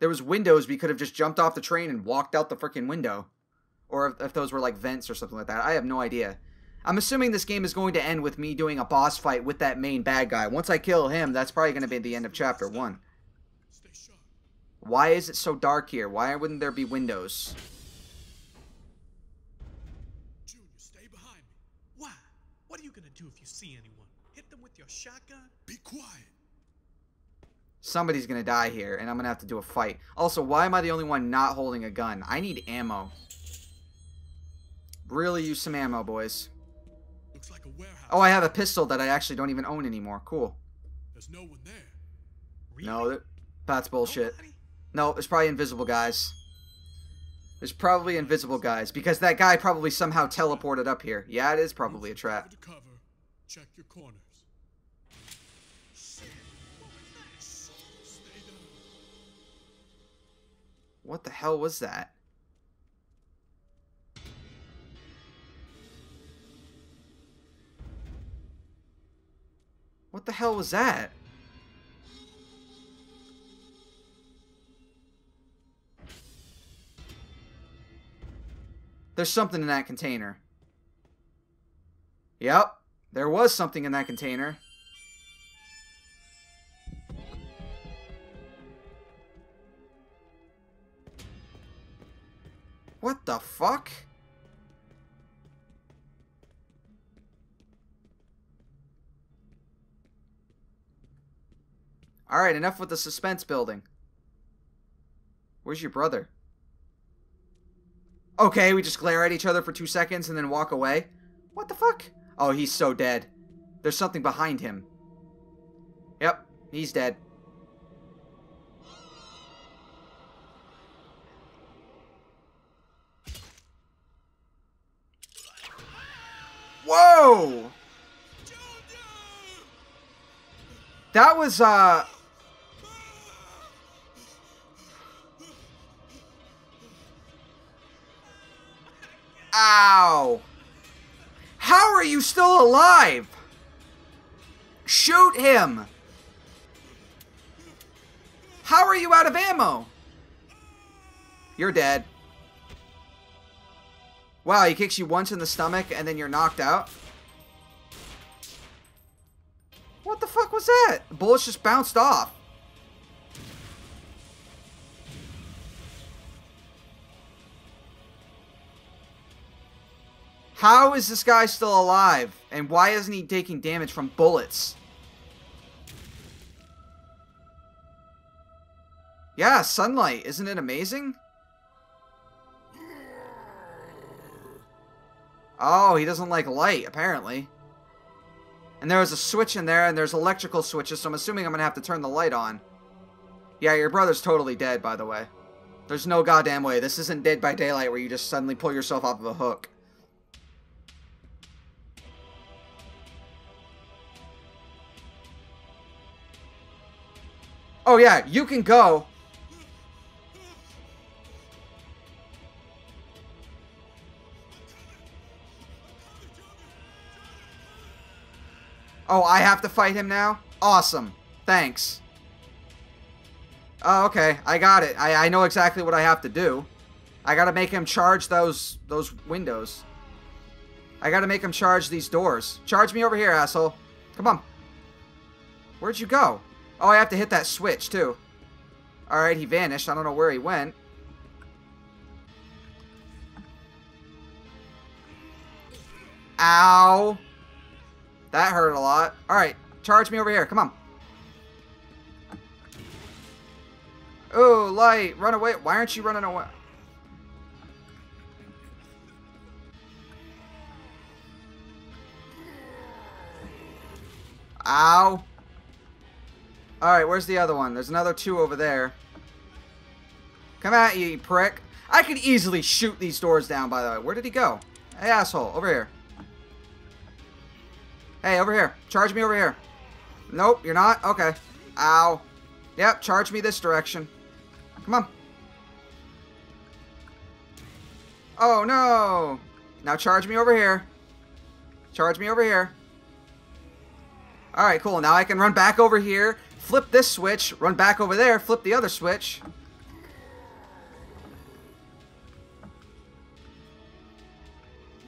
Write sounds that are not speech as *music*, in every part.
there was windows we could have just jumped off the train and walked out the freaking window. Or if, if those were like vents or something like that. I have no idea. I'm assuming this game is going to end with me doing a boss fight with that main bad guy. Once I kill him, that's probably going to be the end of chapter 1. Why is it so dark here? Why wouldn't there be windows? Junior, stay behind me. Why? What are you gonna do if you see anyone? Hit them with your shotgun? Be quiet. Somebody's going to die here, and I'm going to have to do a fight. Also, why am I the only one not holding a gun? I need ammo. Really use some ammo, boys. Looks like a warehouse. Oh, I have a pistol that I actually don't even own anymore. Cool. There's no one there. No, that's bullshit. Nobody? No, it's probably invisible guys. There's probably invisible guys, because that guy probably somehow teleported up here. Yeah, it is probably a trap. Check your corners. What the hell was that? What the hell was that? There's something in that container. Yep, there was something in that container. What the fuck? Alright, enough with the suspense building. Where's your brother? Okay, we just glare at each other for two seconds and then walk away. What the fuck? Oh, he's so dead. There's something behind him. Yep, he's dead. Whoa! That was, uh... Ow! How are you still alive? Shoot him! How are you out of ammo? You're dead. Wow, he kicks you once in the stomach and then you're knocked out? What the fuck was that? Bullets just bounced off. How is this guy still alive? And why isn't he taking damage from bullets? Yeah, sunlight. Isn't it amazing? Oh, he doesn't like light, apparently. And there was a switch in there, and there's electrical switches, so I'm assuming I'm going to have to turn the light on. Yeah, your brother's totally dead, by the way. There's no goddamn way. This isn't Dead by Daylight where you just suddenly pull yourself off of a hook. Oh yeah, you can go. Oh, I have to fight him now? Awesome. Thanks. Oh, okay. I got it. I, I know exactly what I have to do. I gotta make him charge those those windows. I gotta make him charge these doors. Charge me over here, asshole. Come on. Where'd you go? Oh, I have to hit that switch, too. Alright, he vanished. I don't know where he went. Ow. That hurt a lot. Alright, charge me over here. Come on. Oh, light. Run away. Why aren't you running away? Ow. Alright, where's the other one? There's another two over there. Come at you, you prick. I could easily shoot these doors down, by the way. Where did he go? Hey, asshole. Over here. Hey, over here. Charge me over here. Nope, you're not? Okay. Ow. Yep, charge me this direction. Come on. Oh, no. Now charge me over here. Charge me over here. Alright, cool. Now I can run back over here, flip this switch, run back over there, flip the other switch.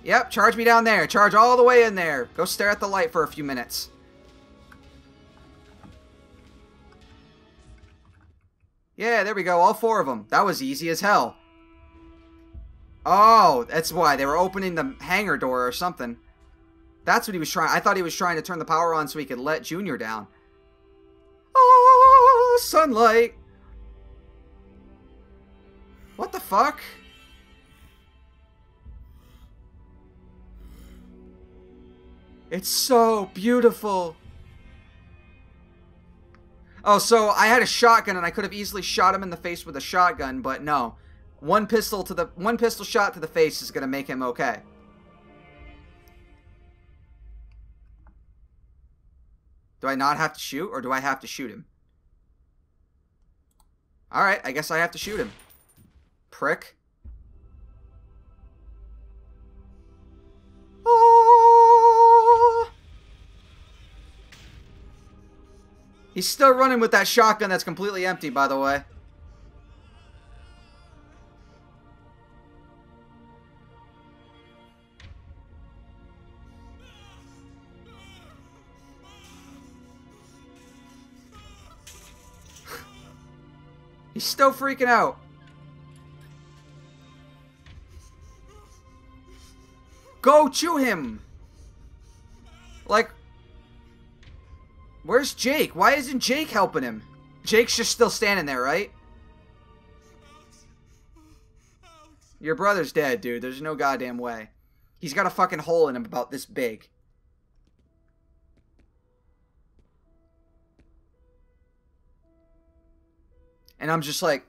Yep, charge me down there. Charge all the way in there. Go stare at the light for a few minutes. Yeah, there we go. All four of them. That was easy as hell. Oh, that's why. They were opening the hangar door or something. That's what he was trying. I thought he was trying to turn the power on so he could let Junior down. Oh, sunlight. What the fuck? It's so beautiful. Oh, so I had a shotgun and I could have easily shot him in the face with a shotgun, but no. One pistol to the one pistol shot to the face is going to make him okay. Do I not have to shoot or do I have to shoot him? All right, I guess I have to shoot him. Prick. He's still running with that shotgun that's completely empty, by the way. *laughs* He's still freaking out. Go to him! Like, where's Jake? Why isn't Jake helping him? Jake's just still standing there, right? Your brother's dead, dude. There's no goddamn way. He's got a fucking hole in him about this big. And I'm just like,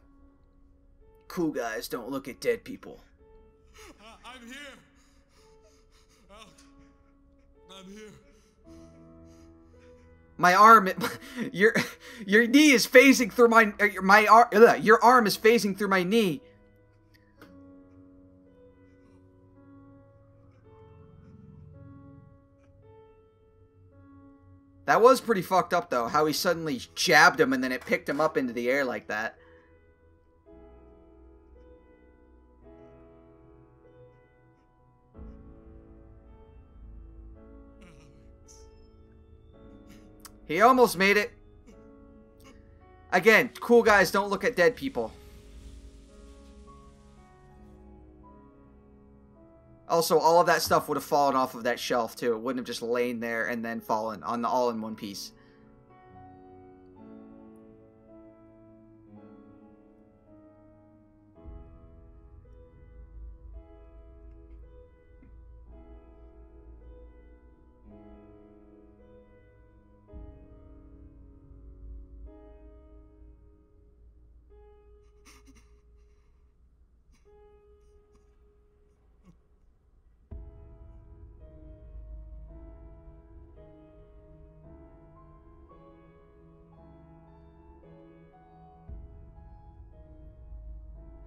cool guys don't look at dead people. I- I'm here. Out. I'm here. My arm, *laughs* your your knee is phasing through my my arm. Your arm is phasing through my knee. That was pretty fucked up though. How he suddenly jabbed him and then it picked him up into the air like that. He almost made it. Again, cool guys don't look at dead people. Also, all of that stuff would have fallen off of that shelf too. It wouldn't have just lain there and then fallen on the all in one piece.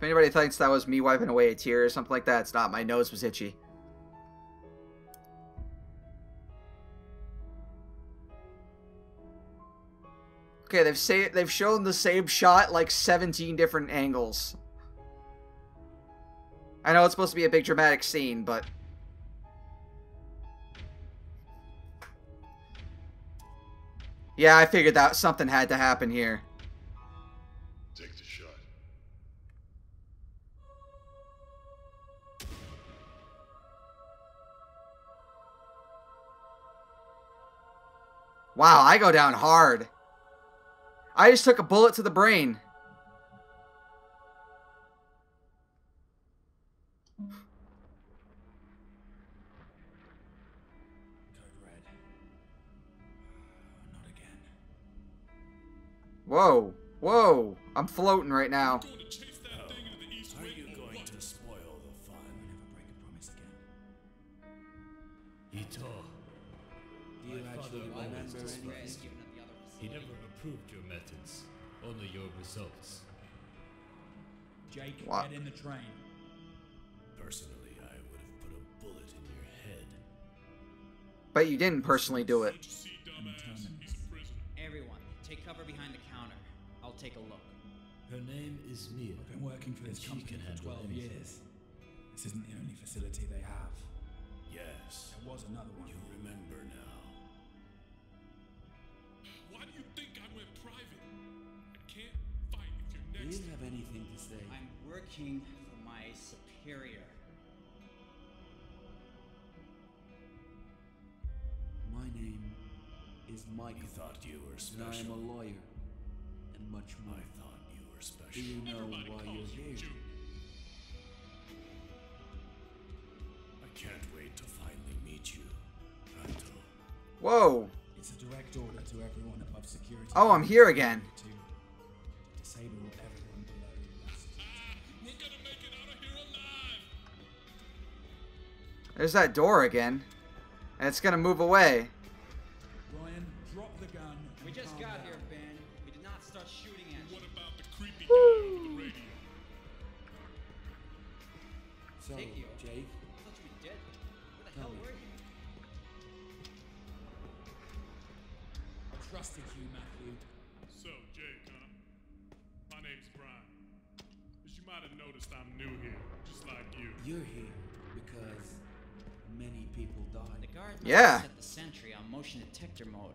Anybody thinks that was me wiping away a tear or something like that, it's not. My nose was itchy. Okay, they've say they've shown the same shot like 17 different angles. I know it's supposed to be a big dramatic scene, but Yeah, I figured that something had to happen here. Wow, I go down hard. I just took a bullet to the brain. Whoa, whoa. I'm floating right now. Results. Jake, What? get in the train. Personally, I would have put a bullet in your head. But you didn't personally do it. Just see dumbass. Determined. He's a prisoner. Everyone, take cover behind the counter. I'll take a look. Her name is Mia. I've been working for this company for 12 anything. years. This isn't the only facility they have. Yes. There was another one. You remember now. Anything say? I'm working for my superior. My name is Michael. You thought you were and I am a lawyer. And much more. I thought you were Do special. you know Everybody why you're you here? Junior. I can't wait to finally meet you, Anto. Whoa. It's a direct order to everyone above security. Oh, I'm here again. There's that door again. And it's gonna move away. Ryan, drop the gun. We just got down. here, Ben. We did not start shooting at you. What about the creepy guy over the radio? So, Take you. Jake, I thought you were dead. Where the Tell hell me. were you? I trusted you, Matthew. So, Jake, huh? My name's Brian. As you might have noticed, I'm new here, just like you. You're here because many people died. The guard Yeah. set the sentry on motion detector mode.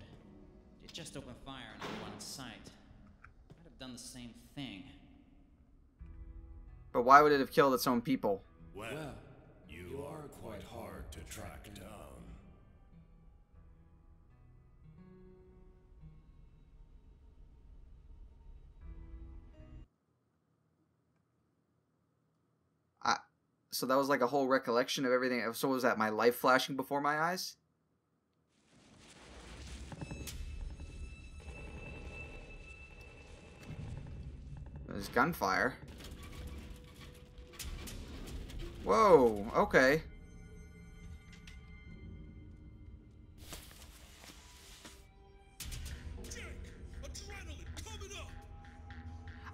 It just opened fire on anyone in sight. I'd have done the same thing. But why would it have killed its own people? Well, Well, you, you are are quite hard to track so that was like a whole recollection of everything. So was that my life flashing before my eyes? There's gunfire. Whoa, okay.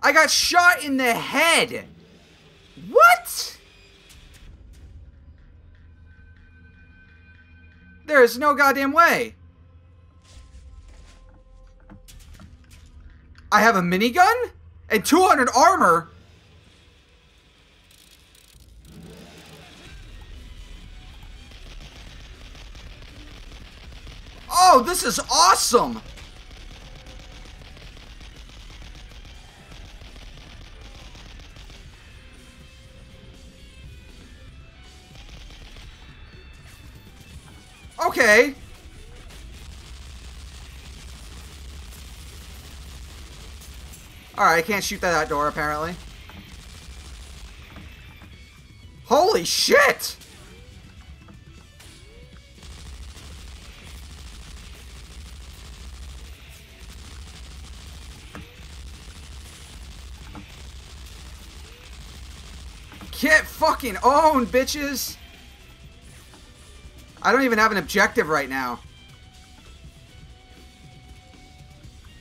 I got shot in the head! What? There is no goddamn way. I have a minigun? And 200 armor? Oh, this is awesome! Okay. Alright, I can't shoot that door apparently. Holy shit! Get fucking owned, bitches! I don't even have an objective right now.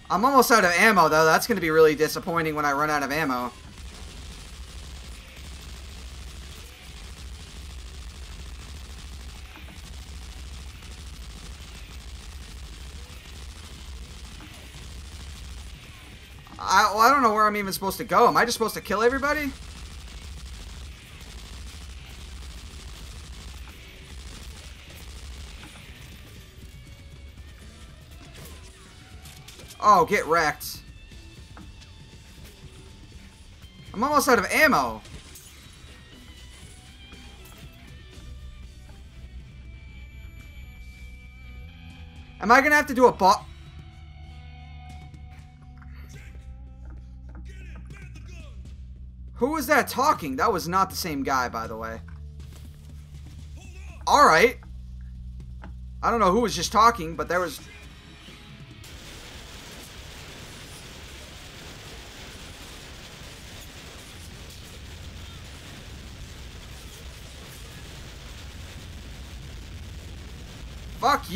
I'm almost out of ammo, though. That's going to be really disappointing when I run out of ammo. I, well, I don't know where I'm even supposed to go. Am I just supposed to kill everybody? Oh, get wrecked. I'm almost out of ammo. Am I gonna have to do a bot? Who was that talking? That was not the same guy, by the way. Alright. I don't know who was just talking, but there was...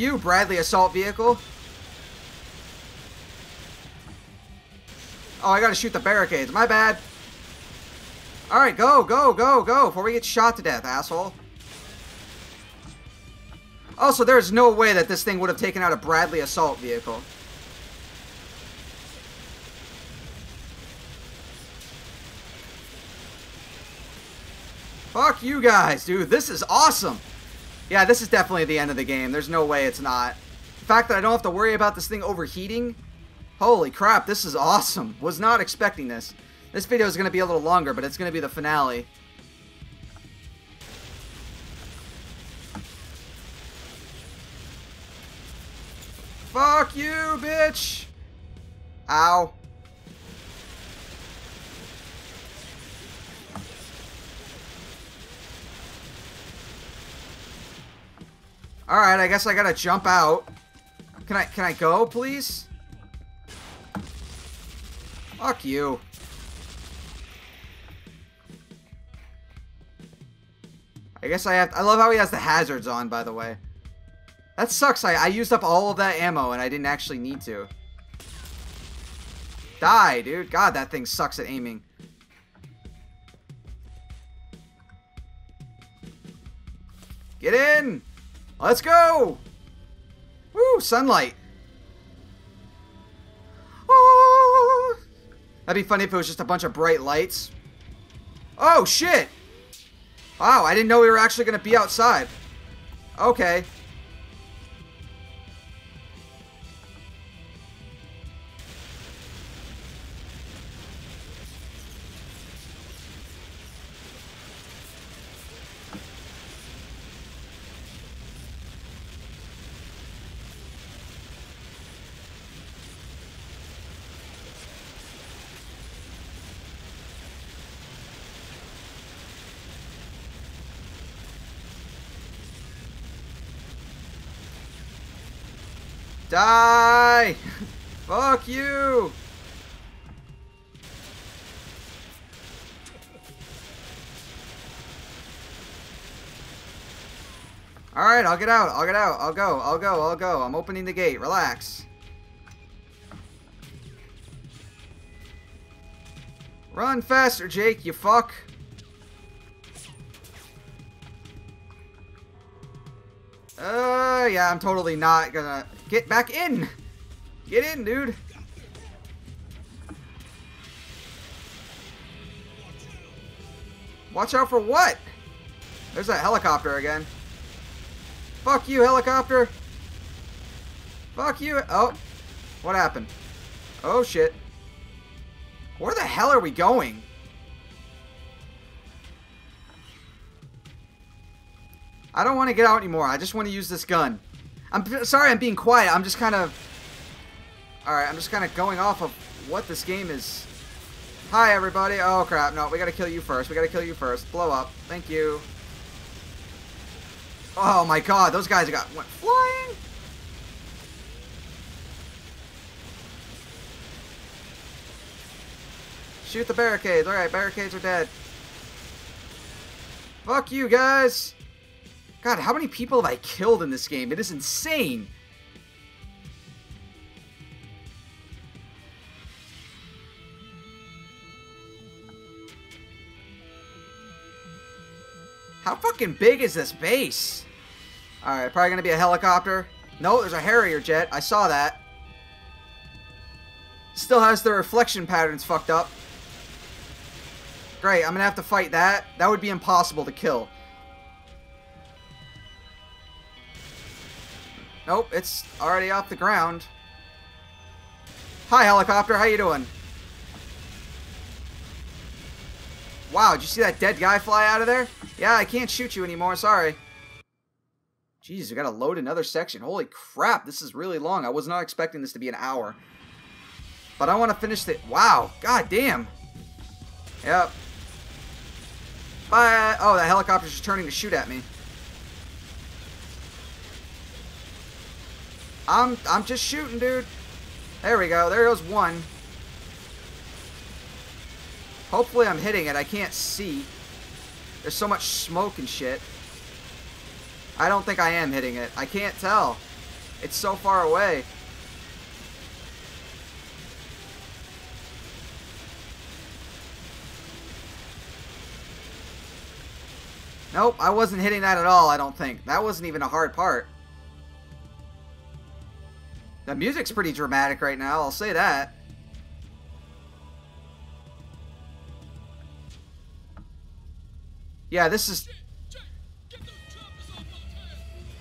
you, Bradley Assault Vehicle. Oh, I gotta shoot the barricades. My bad. Alright, go, go, go, go, before we get shot to death, asshole. Also, there's no way that this thing would have taken out a Bradley Assault Vehicle. Fuck you guys, dude. This is awesome. Yeah, this is definitely the end of the game. There's no way it's not. The fact that I don't have to worry about this thing overheating. Holy crap, this is awesome. Was not expecting this. This video is going to be a little longer, but it's going to be the finale. Fuck you, bitch! Ow. Alright, I guess I gotta jump out. Can I, can I go, please? Fuck you. I guess I have, I love how he has the hazards on, by the way. That sucks, I, I used up all of that ammo and I didn't actually need to. Die, dude. God, that thing sucks at aiming. Get in! Let's go! Woo, sunlight. Oh, that'd be funny if it was just a bunch of bright lights. Oh, shit! Wow, I didn't know we were actually going to be outside. Okay. Die! Fuck you! Alright, I'll get out. I'll get out. I'll go. I'll go. I'll go. I'm opening the gate. Relax. Run faster, Jake, you fuck. Uh, yeah, I'm totally not gonna get back in. Get in, dude. Watch out for what? There's that helicopter again. Fuck you, helicopter. Fuck you. Oh, what happened? Oh, shit. Where the hell are we going? I don't want to get out anymore. I just want to use this gun. I'm sorry I'm being quiet. I'm just kind of... Alright, I'm just kind of going off of what this game is. Hi, everybody. Oh, crap. No, we got to kill you first. We got to kill you first. Blow up. Thank you. Oh, my God. Those guys got went flying. Shoot the barricades. Alright, barricades are dead. Fuck you, guys. God, how many people have I killed in this game? It is insane. How fucking big is this base? Alright, probably gonna be a helicopter. No, there's a Harrier jet. I saw that. Still has the reflection patterns fucked up. Great, I'm gonna have to fight that. That would be impossible to kill. Nope, it's already off the ground. Hi, helicopter. How you doing? Wow, did you see that dead guy fly out of there? Yeah, I can't shoot you anymore. Sorry. Jeez, we gotta load another section. Holy crap, this is really long. I was not expecting this to be an hour. But I want to finish it. Wow, god damn. Yep. Bye. Oh, the helicopter's just turning to shoot at me. I'm I'm just shooting, dude. There we go. There goes one. Hopefully I'm hitting it. I can't see. There's so much smoke and shit. I don't think I am hitting it. I can't tell. It's so far away. Nope, I wasn't hitting that at all, I don't think. That wasn't even a hard part. The music's pretty dramatic right now, I'll say that. Yeah, this is...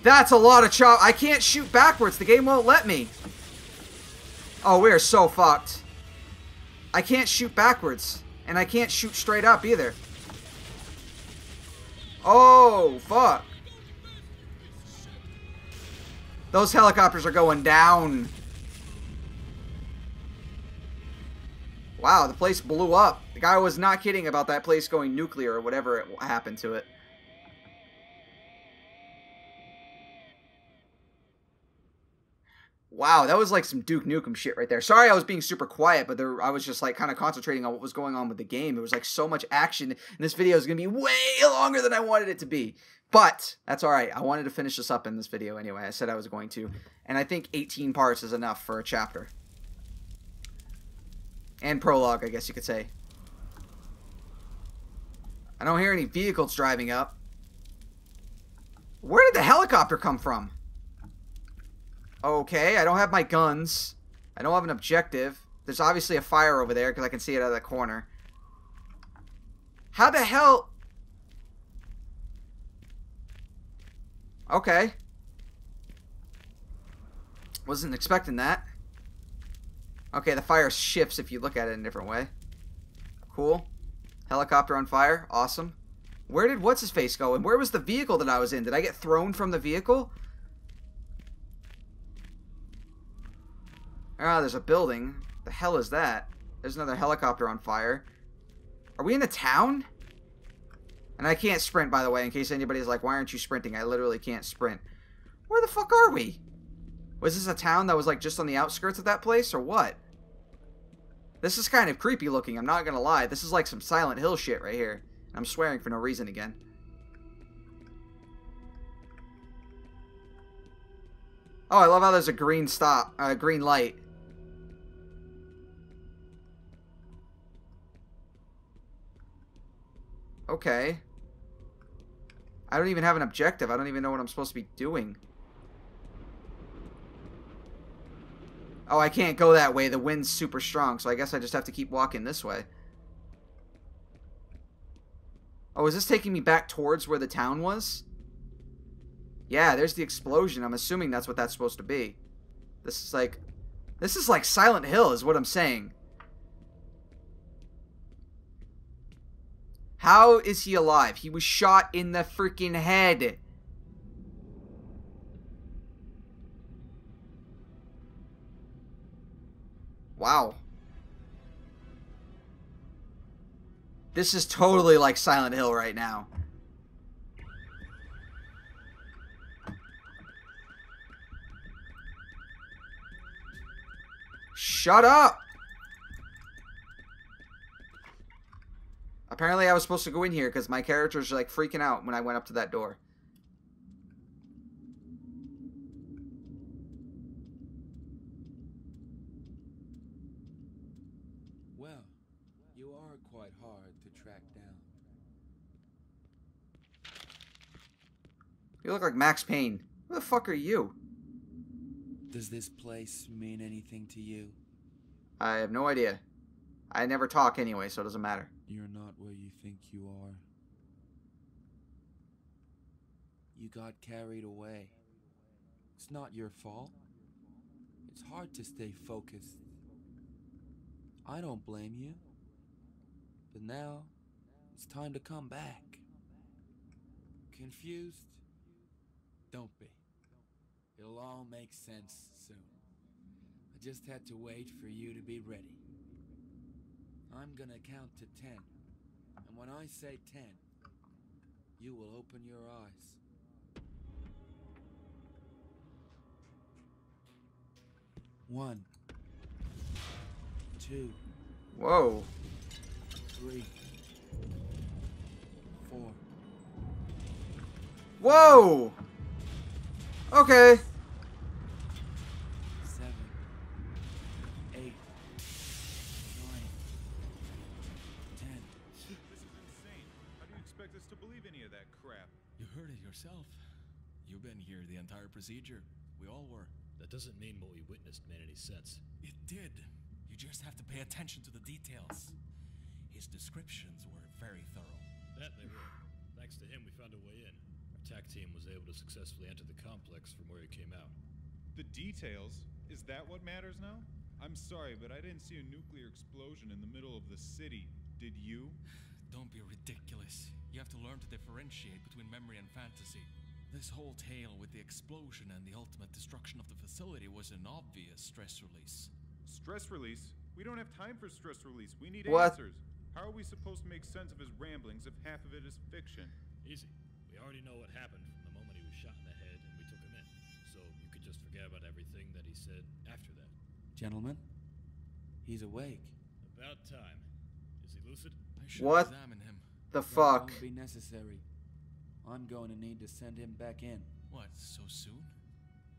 That's a lot of chop. I can't shoot backwards. The game won't let me. Oh, we are so fucked. I can't shoot backwards. And I can't shoot straight up either. Oh, fuck. Those helicopters are going down. Wow, the place blew up. The guy was not kidding about that place going nuclear or whatever happened to it. Wow, that was like some Duke Nukem shit right there. Sorry I was being super quiet, but there I was just like kind of concentrating on what was going on with the game. It was like so much action, and this video is going to be way longer than I wanted it to be. But that's all right. I wanted to finish this up in this video anyway. I said I was going to. And I think 18 parts is enough for a chapter. And prologue, I guess you could say. I don't hear any vehicles driving up. Where did the helicopter come from? Okay, I don't have my guns. I don't have an objective. There's obviously a fire over there because I can see it out of the corner. How the hell... Okay. Wasn't expecting that. Okay, the fire shifts if you look at it in a different way. Cool. Helicopter on fire. Awesome. Where did what's-his-face go? And where was the vehicle that I was in? Did I get thrown from the vehicle? Ah, there's a building. The hell is that? There's another helicopter on fire. Are we in the town? And I can't sprint, by the way, in case anybody's like, why aren't you sprinting? I literally can't sprint. Where the fuck are we? Was this a town that was like just on the outskirts of that place, or what? This is kind of creepy looking, I'm not gonna lie. This is like some Silent Hill shit right here. I'm swearing for no reason again. Oh, I love how there's a green stop, a uh, green light. Okay. I don't even have an objective. I don't even know what I'm supposed to be doing. Oh, I can't go that way. The wind's super strong, so I guess I just have to keep walking this way. Oh, is this taking me back towards where the town was? Yeah, there's the explosion. I'm assuming that's what that's supposed to be. This is like... This is like Silent Hill is what I'm saying. How is he alive? He was shot in the freaking head. Wow. This is totally like Silent Hill right now. Shut up! Apparently I was supposed to go in here because my character's are like freaking out when I went up to that door. Well, you are quite hard to track down. You look like Max Payne. Who the fuck are you? Does this place mean anything to you? I have no idea. I never talk anyway, so it doesn't matter. You're not where you think you are. You got carried away. It's not your fault. It's hard to stay focused. I don't blame you. But now, it's time to come back. Confused? Don't be. It'll all make sense soon. I just had to wait for you to be ready. I'm gonna count to ten. And when I say ten, you will open your eyes. One. Two. Whoa. Three. Four. Whoa! Okay. Yourself. You've been here the entire procedure. We all were. That doesn't mean what we witnessed made any sense. It did. You just have to pay attention to the details. His descriptions were very thorough. That they were. Thanks to him, we found a way in. Our attack team was able to successfully enter the complex from where it came out. The details? Is that what matters now? I'm sorry, but I didn't see a nuclear explosion in the middle of the city. Did you? *sighs* Don't be ridiculous. You have to learn to differentiate between memory and fantasy. This whole tale with the explosion and the ultimate destruction of the facility was an obvious stress release. Stress release? We don't have time for stress release. We need What? answers. How are we supposed to make sense of his ramblings if half of it is fiction? Easy. We already know what happened from the moment he was shot in the head and we took him in. So you could just forget about everything that he said after that. Gentlemen, he's awake. About time. Is he lucid? I should What? examine him. The That fuck? won't be necessary. I'm going to need to send him back in. What, so soon?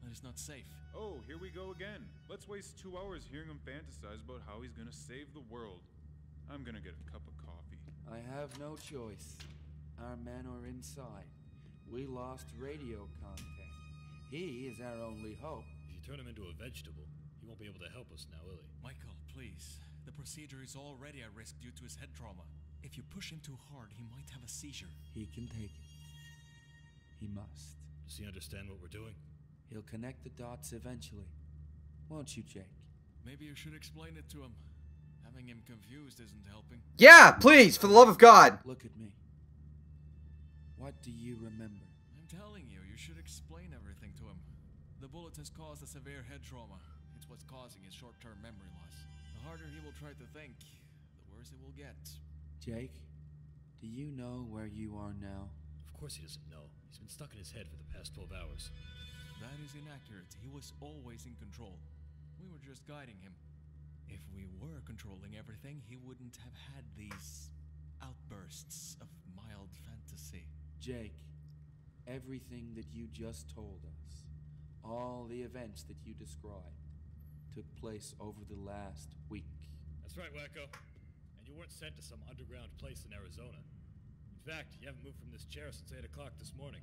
That is not safe. Oh, here we go again. Let's waste two hours hearing him fantasize about how he's gonna save the world. I'm gonna get a cup of coffee. I have no choice. Our men are inside. We lost radio contact. He is our only hope. If you turn him into a vegetable, he won't be able to help us now, will he? Michael, please. The procedure is already at risk due to his head trauma. If you push him too hard, he might have a seizure. He can take it. He must. Does he understand what we're doing? He'll connect the dots eventually. Won't you, Jake? Maybe you should explain it to him. Having him confused isn't helping. Yeah, please, for the love of God. Look at me. What do you remember? I'm telling you, you should explain everything to him. The bullet has caused a severe head trauma. It's what's causing his short term memory loss. The harder he will try to think, the worse it will get. Jake, do you know where you are now? Of course he doesn't know. He's been stuck in his head for the past 12 hours. That is inaccurate. He was always in control. We were just guiding him. If we were controlling everything, he wouldn't have had these outbursts of mild fantasy. Jake, everything that you just told us, all the events that you described, took place over the last week. That's right, Wacko. And you weren't sent to some underground place in Arizona. In fact, you haven't moved from this chair since 8 o'clock this morning.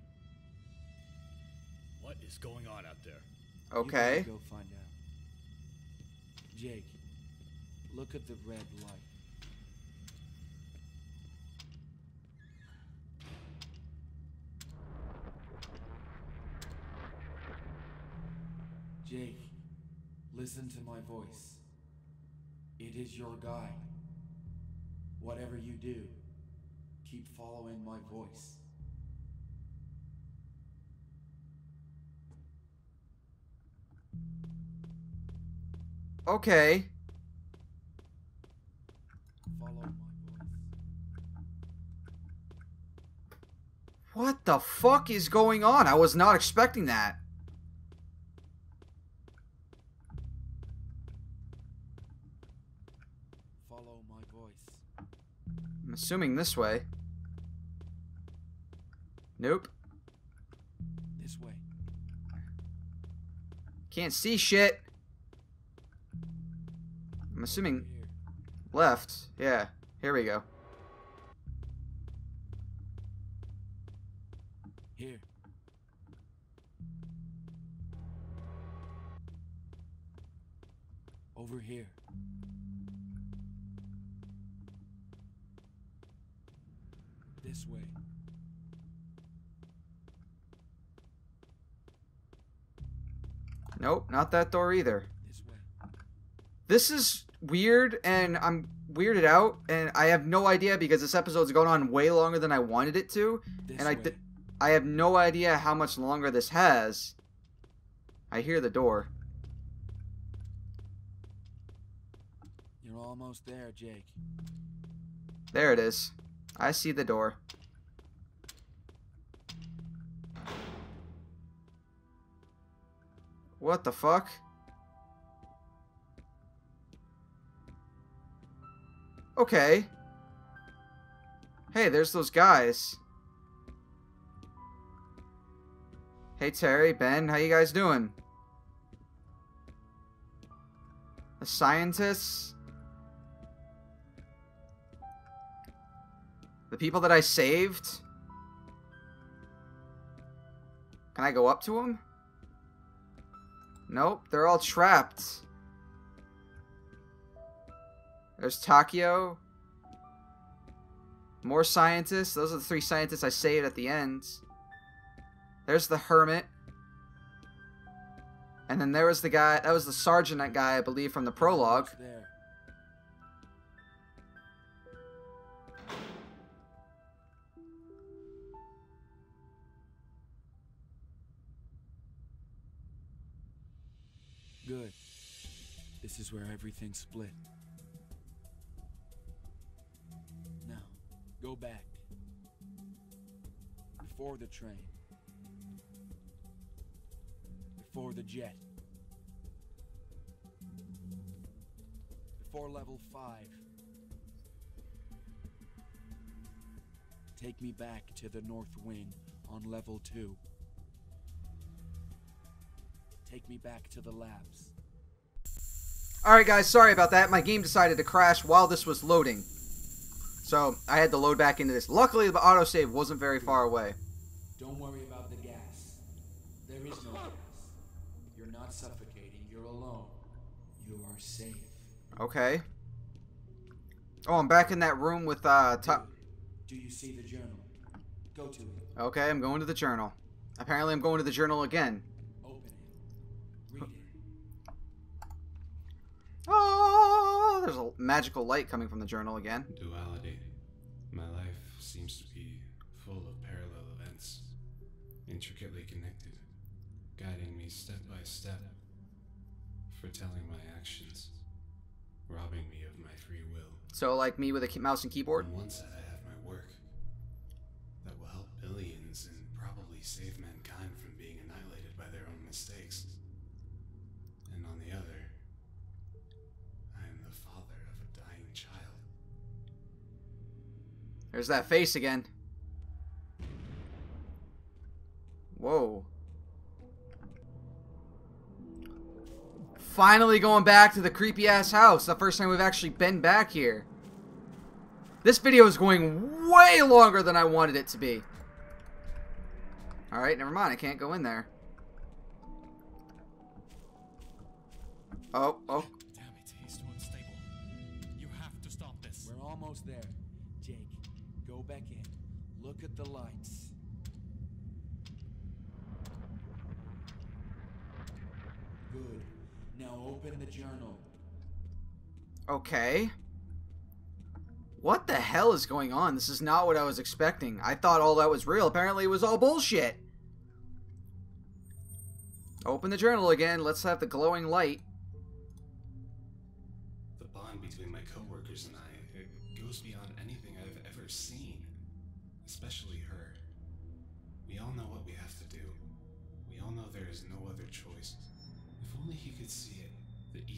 What is going on out there? Okay. better go find out. Jake, look at the red light. Jake, listen to my voice. It is your guide. Whatever you do, keep following my voice. Okay. Follow my voice. What the fuck is going on? I was not expecting that. Follow my voice. I'm assuming this way. Nope. This way. Can't see shit. I'm assuming left. Yeah. Here we go. Here. Over here. This way. Nope, not that door either. This is weird and I'm weirded out and I have no idea because this episode's going on way longer than I wanted it to This and I I have no idea how much longer this has. I hear the door. You're almost there, Jake. There it is. I see the door. What the fuck? Okay. Hey, there's those guys. Hey Terry, Ben, how you guys doing? The scientists? The people that I saved? Can I go up to them? Nope, they're all trapped. There's Takio. More scientists. Those are the three scientists I saved at the end. There's the hermit. And then there was the guy, that was the sergeant guy, I believe, from the prologue. There. This is where everything split. Now, go back. Before the train. Before the jet. Before level 5. Take me back to the North Wing on level 2. Take me back to the labs. Alright guys, sorry about that. My game decided to crash while this was loading. So, I had to load back into this. Luckily, the autosave wasn't very far away. Don't worry about the gas. There is no gas. You're not suffocating. You're alone. You are safe. Okay. Oh, I'm back in that room with, uh, top... Do you see the journal? Go to it. Okay, I'm going to the journal. Apparently, I'm going to the journal again. Oh, there's a magical light coming from the journal again. Duality. My life seems to be full of parallel events, intricately connected, guiding me step by step, foretelling my actions, robbing me of my free will. So, like me with a mouse and keyboard? On one side, I have my work that will help billions and probably save mankind from being annihilated by their own mistakes. And on the other, I am the father of a dying child. There's that face again. Whoa. Finally going back to the creepy ass house. The first time we've actually been back here. This video is going way longer than I wanted it to be. Alright, never mind. I can't go in there. Oh, oh. The lights. Good. Now open the journal. Okay. What the hell is going on? This is not what I was expecting. I thought all that was real. Apparently it was all bullshit. Open the journal again. Let's have the glowing light.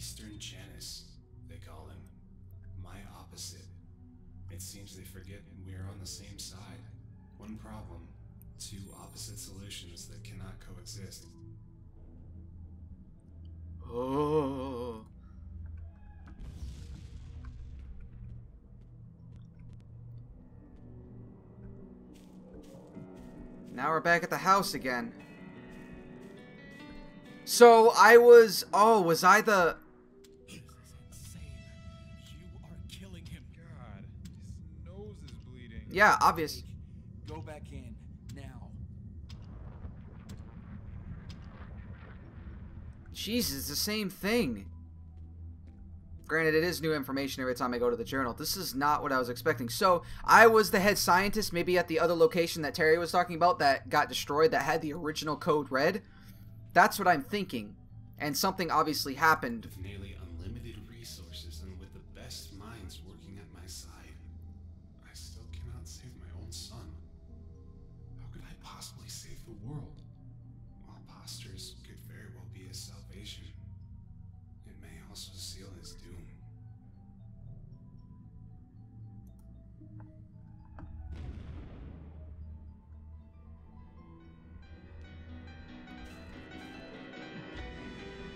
Eastern Janus, they call him. My opposite. It seems they forget we are on the same side. One problem, two opposite solutions that cannot coexist. Oh. Now we're back at the house again. So I was. Oh, was I the. Yeah, obvious. Go back in. Now. Jesus, the same thing. Granted, it is new information every time I go to the journal. This is not what I was expecting. So, I was the head scientist, maybe at the other location that Terry was talking about that got destroyed, that had the original code red. That's what I'm thinking. And something obviously happened. With nearly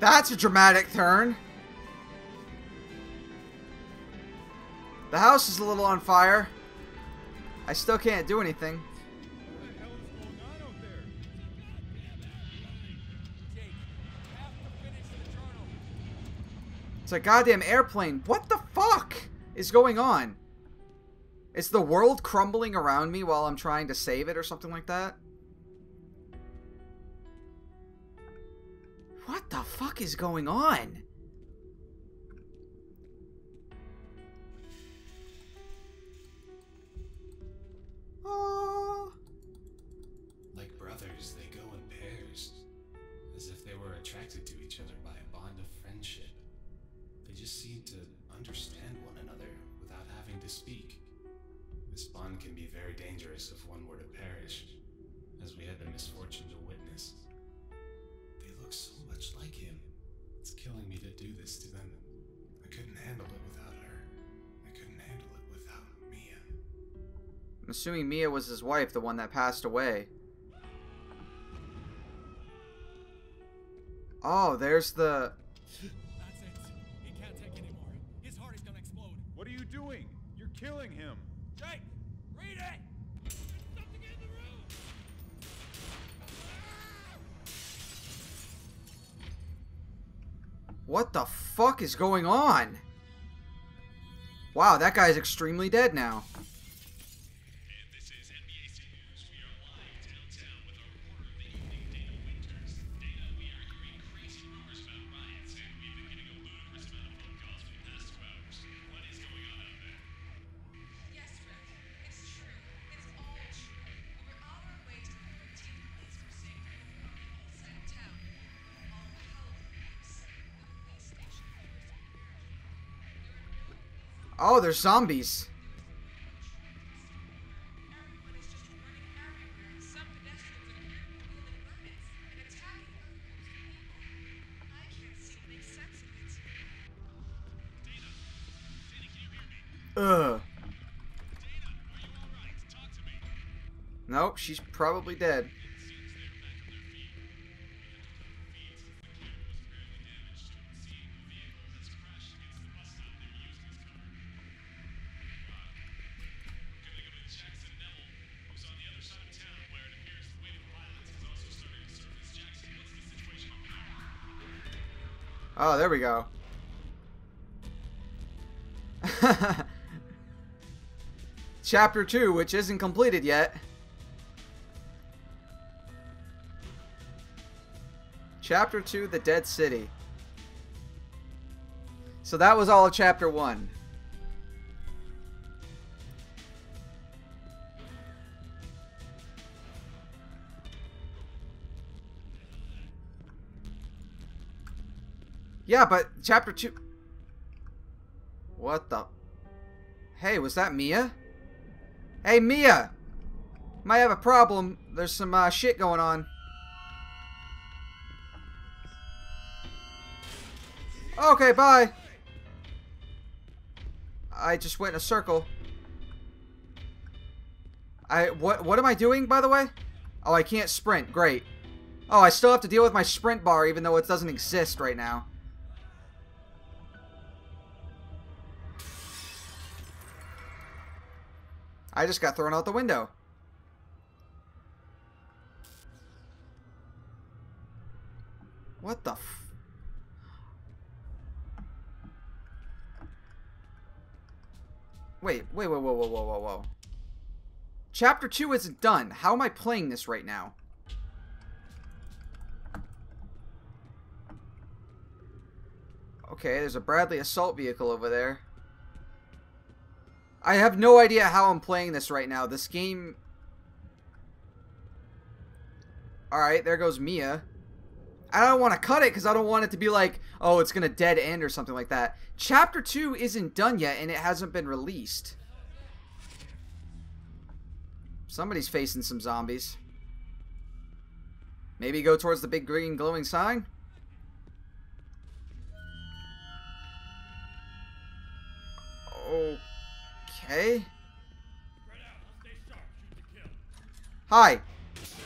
That's a dramatic turn. The house is a little on fire. I still can't do anything. It's a goddamn airplane. What the fuck is going on? Is the world crumbling around me while I'm trying to save it or something like that? Is going on? Mia was his wife, the one that passed away. Oh, there's the. That's it. He can't take anymore. His heart is gonna explode. What are you doing? You're killing him. Jake, read it. What the fuck is going on? Wow, that guy's extremely dead now. To there's zombies. Ugh. Nope, she's probably dead. Oh, there we go. *laughs* Chapter 2, which isn't completed yet. Chapter 2, The Dead City. So that was all of Chapter 1. Yeah, but Chapter 2... What the... Hey, was that Mia? Hey, Mia! Might have a problem. There's some uh, shit going on. Okay, bye. I just went in a circle. I what what am I doing by the way? Oh, I can't sprint. Great. Oh, I still have to deal with my sprint bar even though it doesn't exist right now. I just got thrown out the window. What the f- Wait, wait, wait, whoa, whoa, whoa, whoa, whoa. Chapter 2 isn't done. How am I playing this right now? Okay, there's a Bradley assault vehicle over there. I have no idea how I'm playing this right now. This game... Alright, there goes Mia. I don't want to cut it because I don't want it to be like, oh, it's going to dead end or something like that. Chapter 2 isn't done yet and it hasn't been released. Somebody's facing some zombies. Maybe go towards the big green glowing sign? Okay. Hi.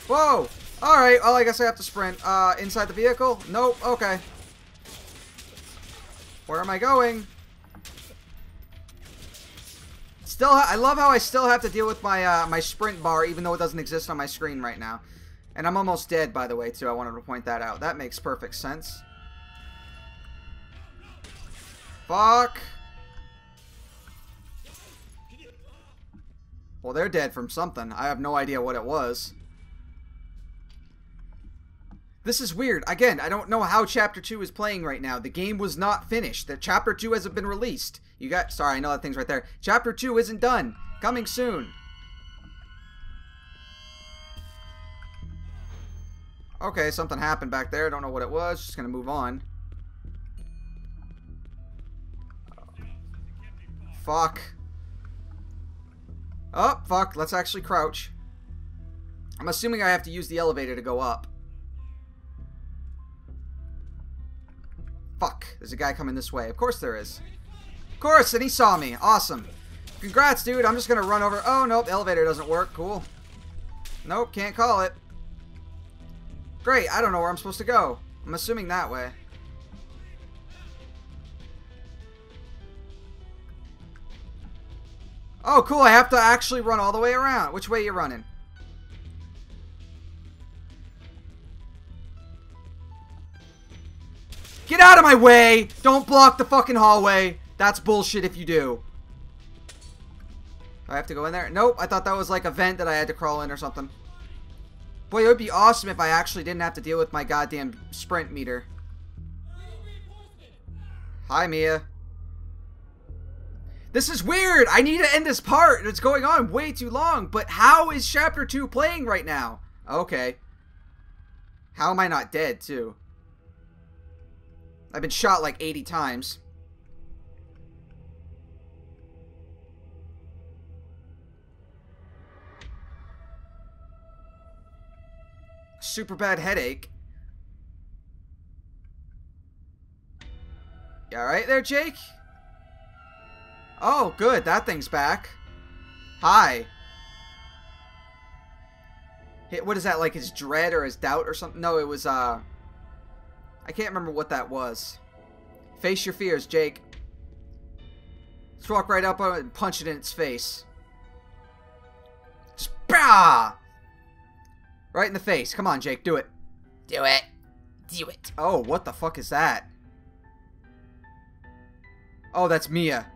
Whoa! Alright, well, I guess I have to sprint. Uh, inside the vehicle? Nope, okay. Where am I going? Still, I love how I still have to deal with my, uh, my sprint bar, even though it doesn't exist on my screen right now. And I'm almost dead, by the way, too. I wanted to point that out. That makes perfect sense. Fuck. Well, they're dead from something. I have no idea what it was. This is weird. Again, I don't know how Chapter 2 is playing right now. The game was not finished. The Chapter 2 hasn't been released. You got... Sorry, I know that thing's right there. Chapter 2 isn't done. Coming soon. Okay, something happened back there. I Don't know what it was. Just gonna move on. Fuck. Oh, fuck. Let's actually crouch. I'm assuming I have to use the elevator to go up. Fuck. There's a guy coming this way. Of course there is. Of course, and he saw me. Awesome. Congrats, dude. I'm just gonna run over. Oh, nope. Elevator doesn't work. Cool. Nope, can't call it. Great. I don't know where I'm supposed to go. I'm assuming that way. Oh, cool. I have to actually run all the way around. Which way are you running? Get out of my way! Don't block the fucking hallway. That's bullshit if you do. Do I have to go in there? Nope. I thought that was like a vent that I had to crawl in or something. Boy, it would be awesome if I actually didn't have to deal with my goddamn sprint meter. Hi, Mia. This is weird. I need to end this part. It's going on way too long. But how is Chapter 2 playing right now? Okay. How am I not dead, too? I've been shot like 80 times. Super bad headache. You alright there, Jake? Oh, good. That thing's back. Hi. Hey, What is that, like his dread or his doubt or something? No, it was, uh... I can't remember what that was. Face your fears, Jake. Let's walk right up on it and punch it in its face. Just bah! Right in the face. Come on, Jake, do it. Do it. Do it. Oh, what the fuck is that? Oh, that's Mia.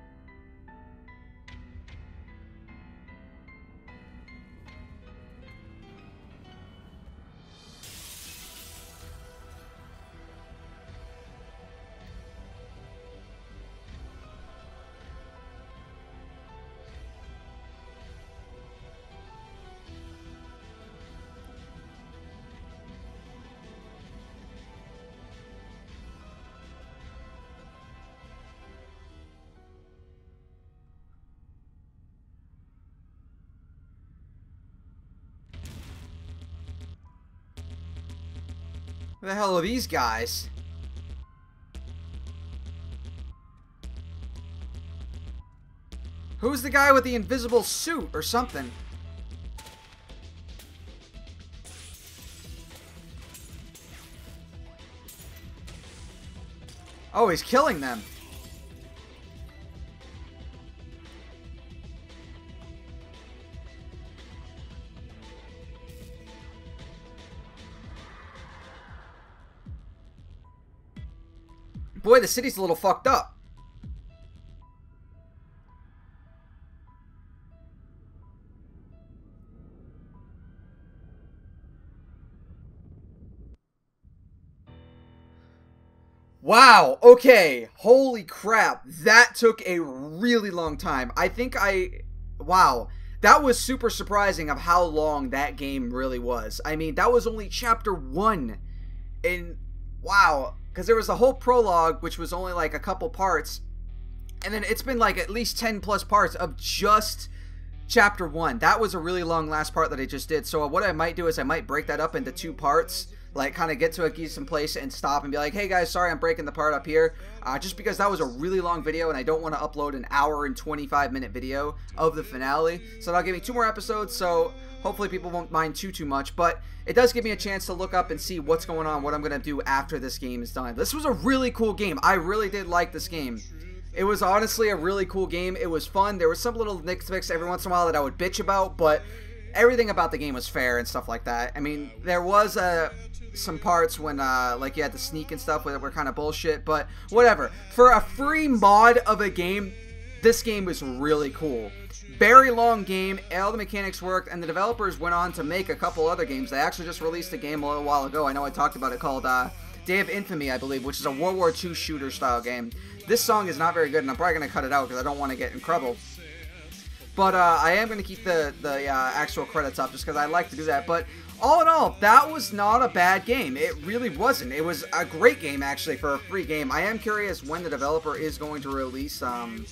The hell are these guys? Who's the guy with the invisible suit or something? Oh, he's killing them. Boy, the city's a little fucked up. Wow, okay. Holy crap. That took a really long time. I think I. Wow. That was super surprising of how long that game really was. I mean, that was only chapter one. And wow. Because there was a whole prologue, which was only like a couple parts. And then it's been like at least 10 plus parts of just chapter one. That was a really long last part that I just did. So what I might do is I might break that up into two parts like kind of get to a decent place and stop and be like hey guys sorry i'm breaking the part up here uh, just because that was a really long video and i don't want to upload an hour and 25 minute video of the finale so that'll give me two more episodes so hopefully people won't mind too too much but it does give me a chance to look up and see what's going on what i'm going to do after this game is done this was a really cool game i really did like this game it was honestly a really cool game. It was fun. There were some little nitpicks every once in a while that I would bitch about, but everything about the game was fair and stuff like that. I mean, there was uh, some parts when uh, like you had to sneak and stuff that were kind of bullshit, but whatever. For a free mod of a game, this game was really cool. Very long game. All the mechanics worked, and the developers went on to make a couple other games. They actually just released a game a little while ago. I know I talked about it called uh, Day of Infamy, I believe, which is a World War II shooter style game. This song is not very good, and I'm probably going to cut it out because I don't want to get in trouble. But uh, I am going to keep the, the uh, actual credits up just because I like to do that. But all in all, that was not a bad game. It really wasn't. It was a great game, actually, for a free game. I am curious when the developer is going to release... Um,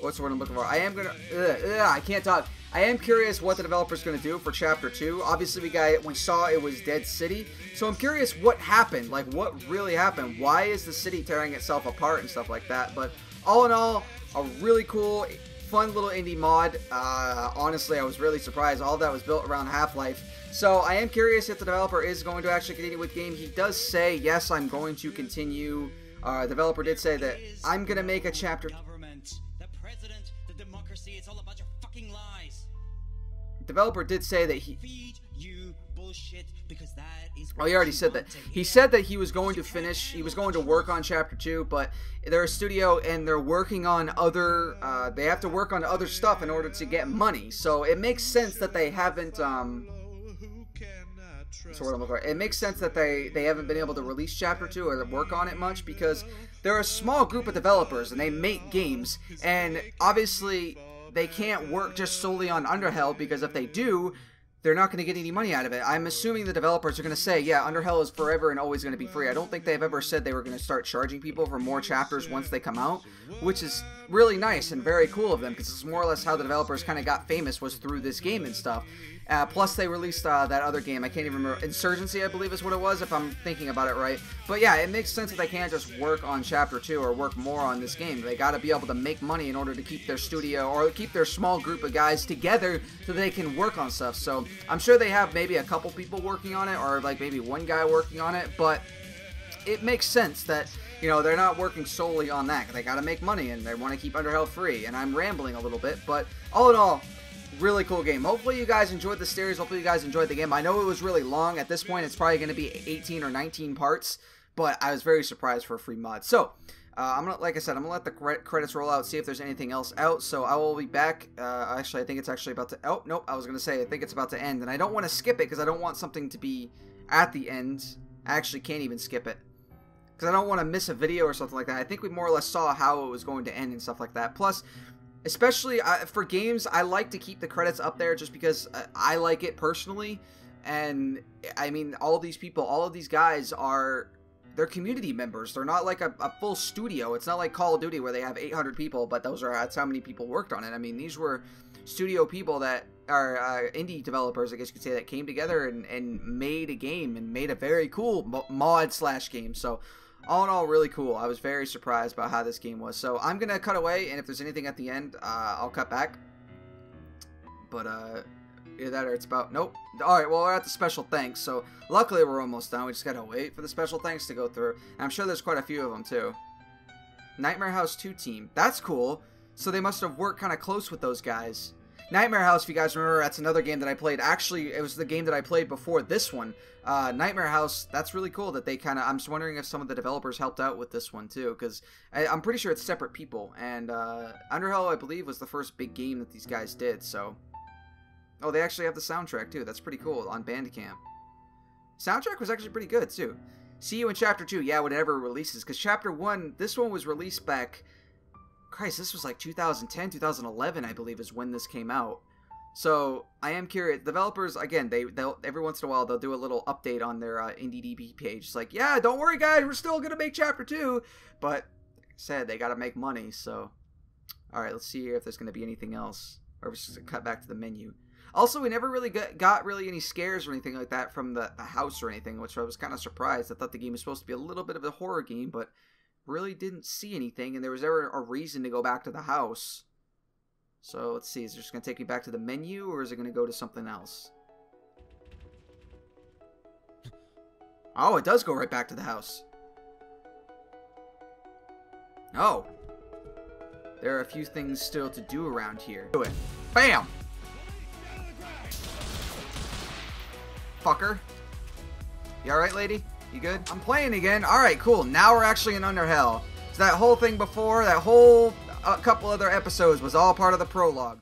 what's the word I'm looking for? I am gonna. Ugh, ugh, I can't talk. I am curious what the developer's gonna do for Chapter Two. Obviously, we got we saw it was Dead City, so I'm curious what happened. Like, what really happened? Why is the city tearing itself apart and stuff like that? But all in all, a really cool, fun little indie mod. Uh, honestly, I was really surprised. All that was built around Half-Life. So I am curious if the developer is going to actually continue with game. He does say, yes, I'm going to continue. Uh, developer did say that I'm gonna make a chapter. Developer did say that he. Feed you bullshit because that is Oh, he already said that. He said that he was going to finish. He was going to work on chapter two, but they're a studio and they're working on other. Uh, they have to work on other stuff in order to get money. So it makes sense that they haven't. Um, that's what I'm looking for. It makes sense that they they haven't been able to release chapter two or work on it much because they're a small group of developers and they make games and obviously they can't work just solely on Underhell because if they do, they're not going to get any money out of it. I'm assuming the developers are going to say, yeah, Underhell is forever and always going to be free. I don't think they've ever said they were going to start charging people for more chapters once they come out, which is really nice and very cool of them because it's more or less how the developers kind of got famous was through this game and stuff. Uh, plus, they released uh, that other game. I can't even remember. Insurgency, I believe, is what it was, if I'm thinking about it right. But yeah, it makes sense that they can't just work on Chapter 2 or work more on this game. They got to be able to make money in order to keep their studio or keep their small group of guys together so they can work on stuff. So I'm sure they have maybe a couple people working on it or like maybe one guy working on it, but it makes sense that you know they're not working solely on that. They got to make money and they want to keep Underhell free. And I'm rambling a little bit, but all in all, really cool game. Hopefully you guys enjoyed the series. Hopefully you guys enjoyed the game. I know it was really long. At this point, it's probably going to be 18 or 19 parts, but I was very surprised for a free mod. So. Uh, I'm gonna, like I said, I'm gonna let the credits roll out, see if there's anything else out. So I will be back. Uh, actually, I think it's actually about to. Oh nope, I was gonna say I think it's about to end, and I don't want to skip it because I don't want something to be at the end. I actually can't even skip it because I don't want to miss a video or something like that. I think we more or less saw how it was going to end and stuff like that. Plus, especially uh, for games, I like to keep the credits up there just because uh, I like it personally. And I mean, all of these people, all of these guys are they're community members. They're not like a, a, full studio. It's not like Call of Duty where they have 800 people, but those are that's how many people worked on it. I mean, these were studio people that are uh, indie developers, I guess you could say, that came together and, and made a game and made a very cool mod slash game. So all in all, really cool. I was very surprised about how this game was. So I'm gonna cut away, and if there's anything at the end, uh, I'll cut back. But uh, either that or it's about nope. All right, well we're at the special thanks. So luckily we're almost done. We just gotta wait for the special thanks to go through. And I'm sure there's quite a few of them too. Nightmare House 2 team. That's cool. So they must have worked kind of close with those guys. Nightmare House, if you guys remember, that's another game that I played. Actually, it was the game that I played before this one. Uh, Nightmare House, that's really cool that they kind of... I'm just wondering if some of the developers helped out with this one, too, because I'm pretty sure it's separate people. And uh, Underhell, I believe, was the first big game that these guys did, so... Oh, they actually have the soundtrack, too. That's pretty cool on Bandcamp. Soundtrack was actually pretty good, too. See you in Chapter 2, yeah, whatever releases, because Chapter 1, this one was released back... Christ, this was like 2010, 2011, I believe, is when this came out. So I am curious. Developers, again, they they'll every once in a while they'll do a little update on their uh, IndieDB page. It's like, yeah, don't worry, guys, we're still gonna make chapter two, but like I said they gotta make money. So, all right, let's see if there's gonna be anything else, or if it's just cut back to the menu. Also, we never really got, got really any scares or anything like that from the, the house or anything, which I was kind of surprised. I thought the game was supposed to be a little bit of a horror game, but really didn't see anything, and there was ever a reason to go back to the house. So let's see, is it just going to take me back to the menu, or is it going to go to something else? Oh, it does go right back to the house. Oh. There are a few things still to do around here. Do it. Bam! Fucker. You alright, lady? You good? I'm playing again. Alright, cool. Now we're actually in Underhell. So that whole thing before, that whole uh, couple other episodes was all part of the prologue.